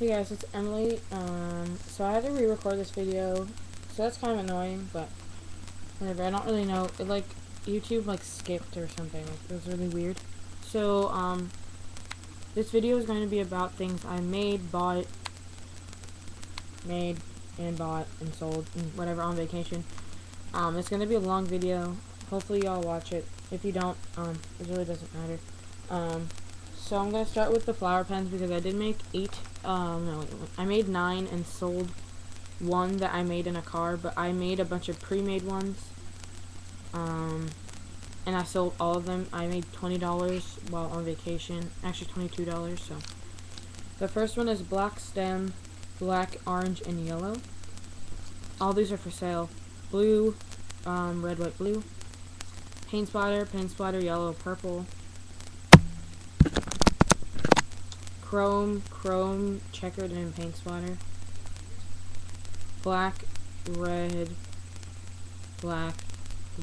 Hey guys, it's Emily. Um, so I had to re-record this video, so that's kind of annoying, but whatever. I don't really know. It like YouTube like skipped or something. Like, it was really weird. So um, this video is going to be about things I made, bought, made, and bought and sold and whatever on vacation. Um, it's going to be a long video. Hopefully y'all watch it. If you don't, um, it really doesn't matter. Um, so I'm going to start with the flower pens because I did make eight, um, no, I made nine and sold one that I made in a car, but I made a bunch of pre-made ones. Um, and I sold all of them. I made $20 while on vacation. Actually, $22, so. The first one is black stem, black, orange, and yellow. All these are for sale. Blue, um, red, white, blue. Paint splatter, paint splatter, yellow, purple. Chrome, chrome, checkered, and paint splatter. Black, red, black,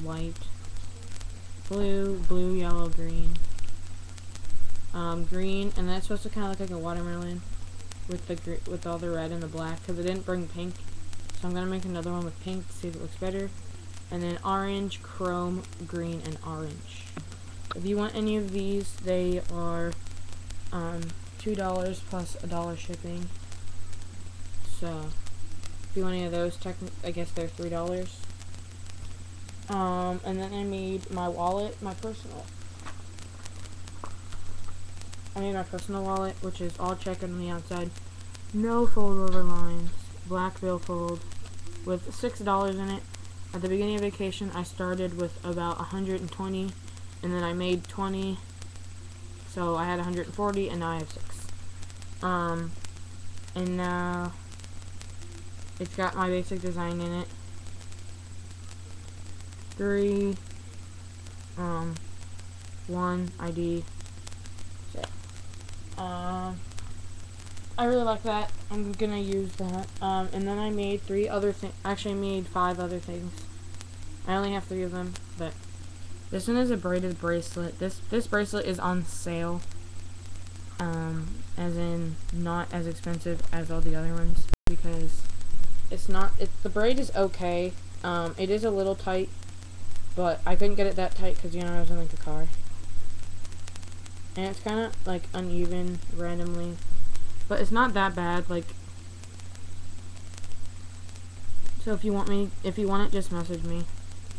white, blue, blue, yellow, green. Um, green, and that's supposed to kind of look like a watermelon with the with all the red and the black because I didn't bring pink. So I'm gonna make another one with pink to see if it looks better. And then orange, chrome, green, and orange. If you want any of these, they are um, $2 plus a dollar shipping. So, if you want any of those, I guess they're $3. Um, and then I made my wallet, my personal. I made my personal wallet, which is all checkered on the outside. No fold over lines. Black billfold with $6 in it. At the beginning of vacation, I started with about 120, and then I made 20, so I had 140, and now I have 6. Um, and now it's got my basic design in it. Three, um, one ID. So, uh, I really like that. I'm gonna use that. Um, and then I made three other things. Actually, I made five other things. I only have three of them, but this one is a braided bracelet. This this bracelet is on sale. Um, as in not as expensive as all the other ones because it's not. It's the braid is okay. Um, it is a little tight, but I couldn't get it that tight because you know I was in like a car, and it's kind of like uneven randomly. But it's not that bad, like... So if you want me, if you want it, just message me.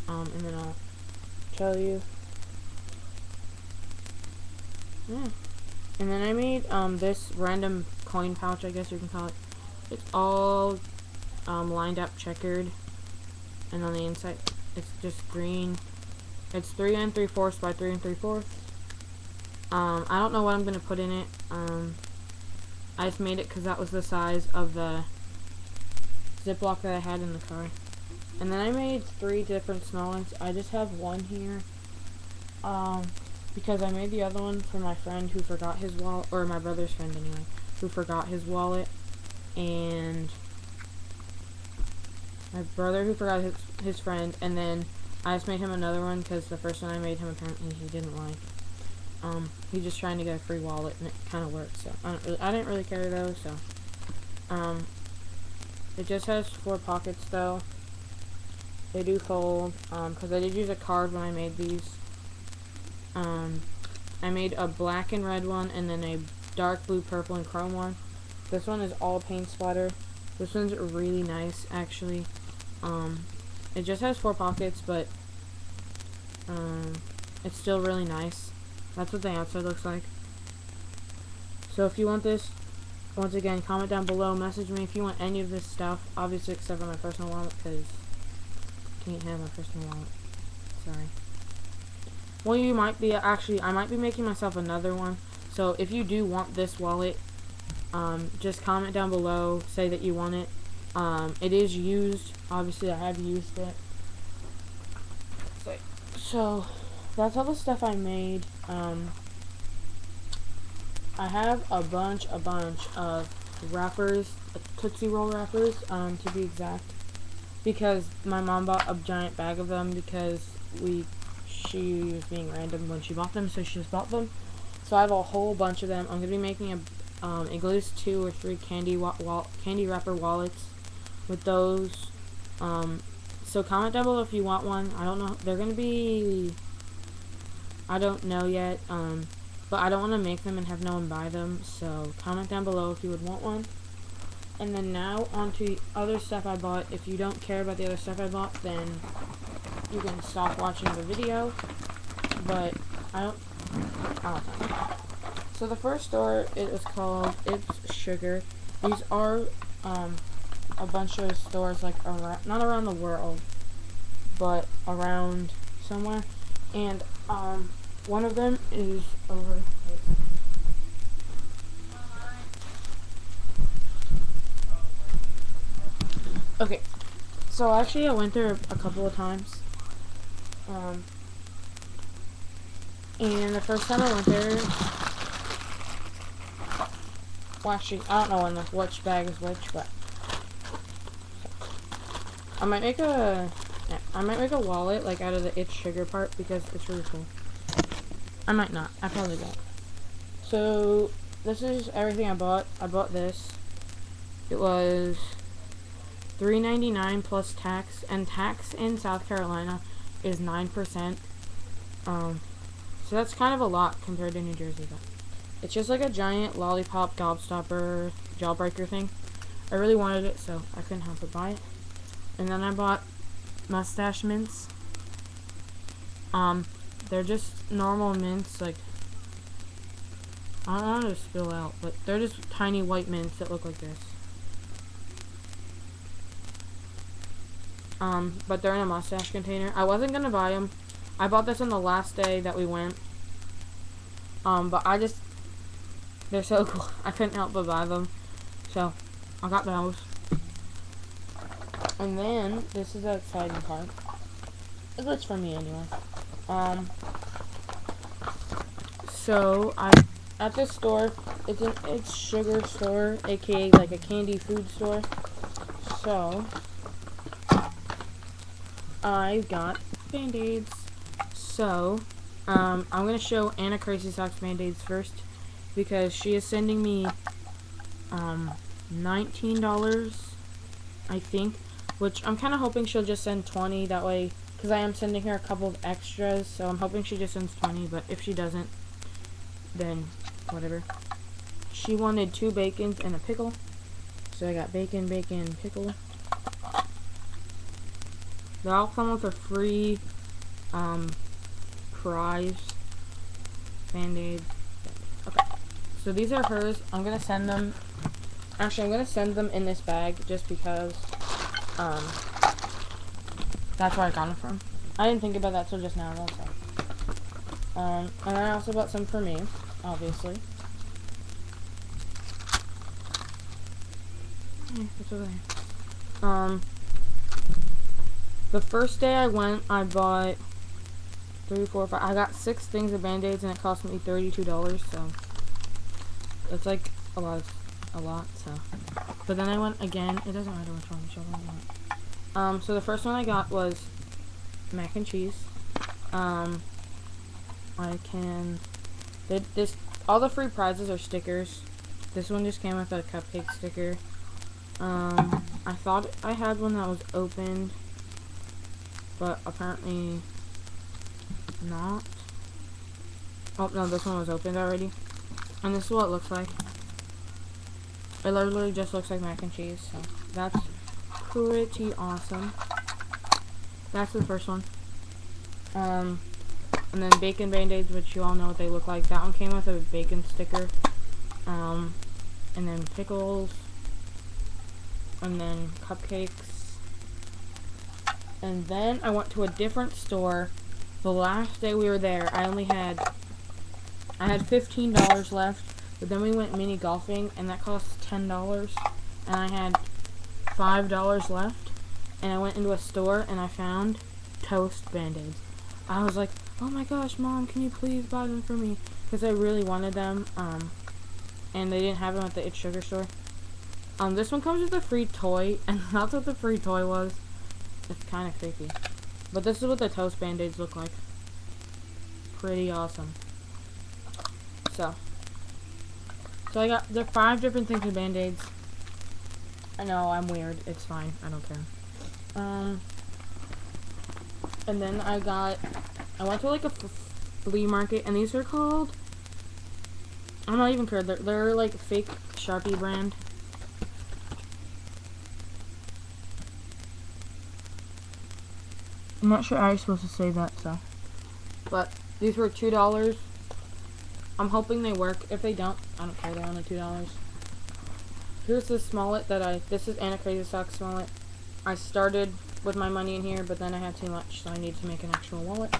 Um, and then I'll tell you. Yeah. And then I made, um, this random coin pouch, I guess you can call it. It's all, um, lined up checkered. And on the inside, it's just green. It's 3 and 3 fourths by 3 and 3 fourths. Um, I don't know what I'm going to put in it. Um, I just made it because that was the size of the Ziploc that I had in the car. And then I made three different small ones. I just have one here. Um, because I made the other one for my friend who forgot his wallet, or my brother's friend anyway, who forgot his wallet. And my brother who forgot his, his friend. And then I just made him another one because the first one I made him apparently he didn't like. Um, he's just trying to get a free wallet, and it kind of works. So I, really, I didn't really care though. So, um, it just has four pockets though. They do fold. Um, because I did use a card when I made these. Um, I made a black and red one, and then a dark blue, purple, and chrome one. This one is all paint splatter. This one's really nice, actually. Um, it just has four pockets, but um, it's still really nice. That's what the outside looks like. So if you want this, once again, comment down below. Message me if you want any of this stuff. Obviously, except for my personal wallet, because can't have my personal wallet. Sorry. Well, you might be, actually, I might be making myself another one. So if you do want this wallet, um, just comment down below. Say that you want it. Um, it is used. Obviously, I have used it. So, that's all the stuff I made. Um, I have a bunch, a bunch of wrappers, Tootsie Roll wrappers, um, to be exact, because my mom bought a giant bag of them because we, she was being random when she bought them, so she just bought them. So I have a whole bunch of them. I'm going to be making a, um, at least two or three candy wa- candy wrapper wallets with those. Um, so comment down below if you want one. I don't know. They're gonna be. I don't know yet. Um, but I don't want to make them and have no one buy them. So comment down below if you would want one. And then now on to other stuff I bought. If you don't care about the other stuff I bought, then you can stop watching the video. But I don't. I don't know. So the first store it was called It's Sugar. These are um, a bunch of stores like around, not around the world, but around somewhere. And um, one of them is over. Okay, so actually I went there a couple of times. Um, and the first time I went there, well actually, I don't know when the which bag is which, but I might make a, I might make a wallet like out of the It's Sugar part because it's really cool. I might not. I probably won't. So this is everything I bought. I bought this. It was $3.99 plus tax, and tax in South Carolina is 9%. Um, so that's kind of a lot compared to New Jersey, but it's just like a giant lollipop gobstopper jawbreaker thing. I really wanted it, so I couldn't help but buy it. And then I bought mustache mints. Um, they're just normal mints, like I don't want to spill out, but they're just tiny white mints that look like this. Um, but they're in a mustache container. I wasn't gonna buy them. I bought this on the last day that we went. Um, but I just, they're so cool. I couldn't help but buy them. So, I got those. And then, this is the exciting part. It looks for me anyway. Um, so, I, at this store, it's an It's Sugar store, aka like a candy food store. So, I got band-aids. So, um, I'm going to show Anna Crazy Socks band-aids first because she is sending me um, $19, I think, which I'm kind of hoping she'll just send 20 that way because I am sending her a couple of extras, so I'm hoping she just sends 20, but if she doesn't, then whatever. She wanted two bacons and a pickle, so I got bacon, bacon, pickle. They all come with a free um, prize band-aid. Okay, so these are hers. I'm gonna send them. Actually, I'm gonna send them in this bag just because. Um, that's where I got them from. I didn't think about that till just now. That's all. Um, and I also bought some for me, obviously. Um, the first day I went, I bought three, four, five. I got six things of band-aids, and it cost me thirty-two dollars. So it's like a lot, a lot. So, but then I went again. It doesn't matter which one. Whichever one want. Um, so the first one I got was mac and cheese. Um, I can. This all the free prizes are stickers. This one just came with a cupcake sticker. Um, I thought I had one that was opened, but apparently not. Oh, no, this one was opened already. And this is what it looks like. It literally just looks like mac and cheese, so that's pretty awesome. That's the first one. Um, and then bacon band-aids, which you all know what they look like. That one came with a bacon sticker. Um, and then pickles. And then cupcakes. And then I went to a different store. The last day we were there, I only had, I had $15 left. But then we went mini golfing, and that cost $10. And I had $5 left. And I went into a store, and I found toast band-aids. I was like, oh my gosh, mom, can you please buy them for me? Because I really wanted them, um, and they didn't have them at the It's Sugar store. Um, this one comes with a free toy, and that's what the free toy was. It's kind of creepy. But this is what the toast band-aids look like. Pretty awesome. So, So I got there are five different things with band-aids. I know I'm weird. It's fine. I don't care. Um, and then I got. I went to like a flea market, and these are called. I'm not even sure. They're, they're like fake Sharpie brand. I'm not sure how I was supposed to say that, so. But these were two dollars. I'm hoping they work. If they don't, I don't care. They're only two dollars. Here's the smallet that I. This is Anna Crazy Socks smallet. I started with my money in here, but then I had too much, so I need to make an actual wallet.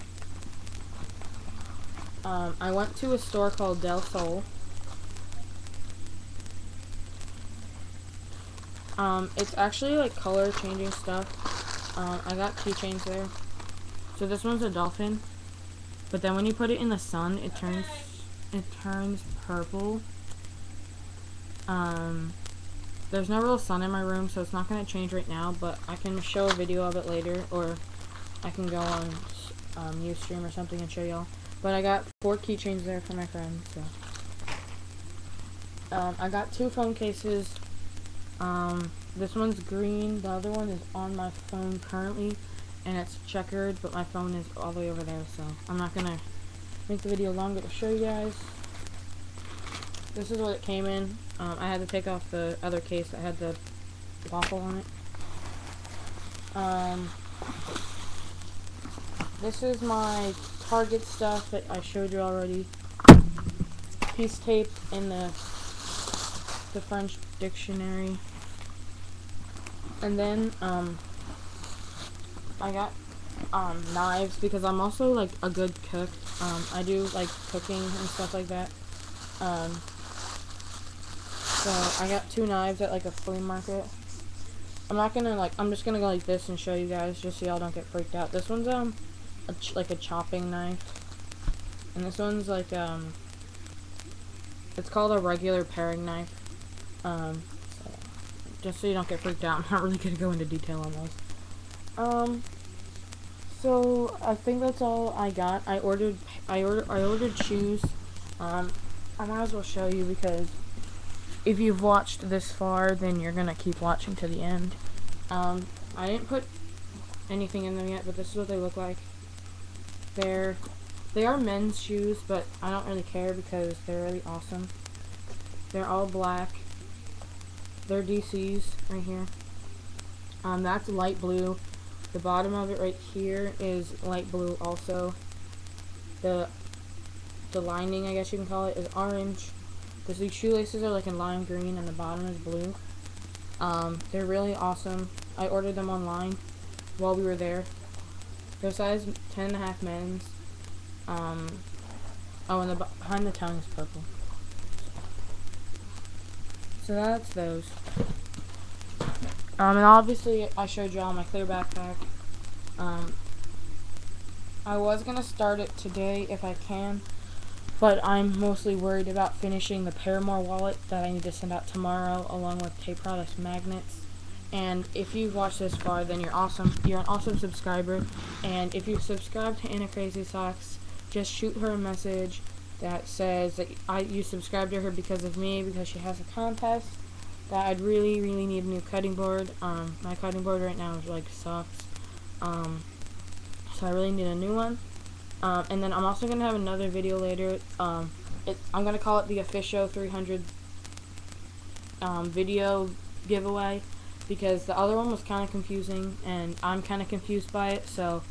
Um, I went to a store called Del Sol. Um, it's actually like color changing stuff. Um, I got keychains there. So this one's a dolphin. But then when you put it in the sun, it turns it turns purple. Um, there's no real sun in my room, so it's not going to change right now, but I can show a video of it later, or I can go on um, Ustream or something and show y'all. But I got four keychains there for my friend, so. Um, I got two phone cases. Um, this one's green, the other one is on my phone currently, and it's checkered, but my phone is all the way over there, so I'm not going to make the video longer to show you guys. This is what it came in. Um, I had to take off the other case that had the waffle on it. Um, this is my Target stuff that I showed you already. Piece tape in the the French dictionary. And then um, I got um, knives because I'm also like a good cook. Um, I do like cooking and stuff like that. Um, so I got two knives at like a flea market. I'm not gonna like, I'm just gonna go like this and show you guys just so y'all don't get freaked out. This one's um, a like a chopping knife. And this one's like um, it's called a regular paring knife. Um, just so you don't get freaked out, I'm not really gonna go into detail on those. Um, so I think that's all I got. I ordered I ordered I ordered shoes. Um I might as well show you because if you've watched this far then you're gonna keep watching to the end. Um I didn't put anything in them yet, but this is what they look like. They're they are men's shoes, but I don't really care because they're really awesome. They're all black. They're DC's right here. Um, that's light blue. The bottom of it right here is light blue also. The the lining, I guess you can call it, is orange. Because these shoelaces are like in lime green and the bottom is blue. Um, they're really awesome. I ordered them online while we were there. They're size 10 and a half men's. Um, oh, and the behind the tongue is purple. So that's those. Um, and obviously I showed y'all my clear backpack. Um, I was going to start it today if I can, but I'm mostly worried about finishing the Paramore wallet that I need to send out tomorrow along with Tape Products magnets. And if you've watched this far, then you're awesome. You're an awesome subscriber. And if you subscribe to Anna Crazy Socks, just shoot her a message that says that I you subscribed to her because of me because she has a contest that I'd really, really need a new cutting board. Um, my cutting board right now is like sucks. Um, so I really need a new one. Um, and then I'm also gonna have another video later. Um, it, I'm gonna call it the official 300 um, video giveaway because the other one was kind of confusing and I'm kind of confused by it. So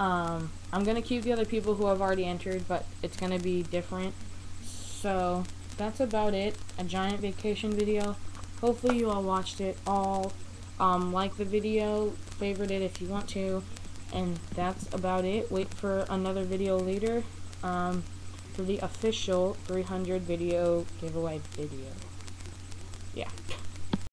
um, I'm gonna keep the other people who have already entered, but it's gonna be different. So that's about it. A giant vacation video. Hopefully you all watched it all. Um, like the video, favorite it if you want to. And that's about it. Wait for another video later um, for the official 300 video giveaway video. Yeah.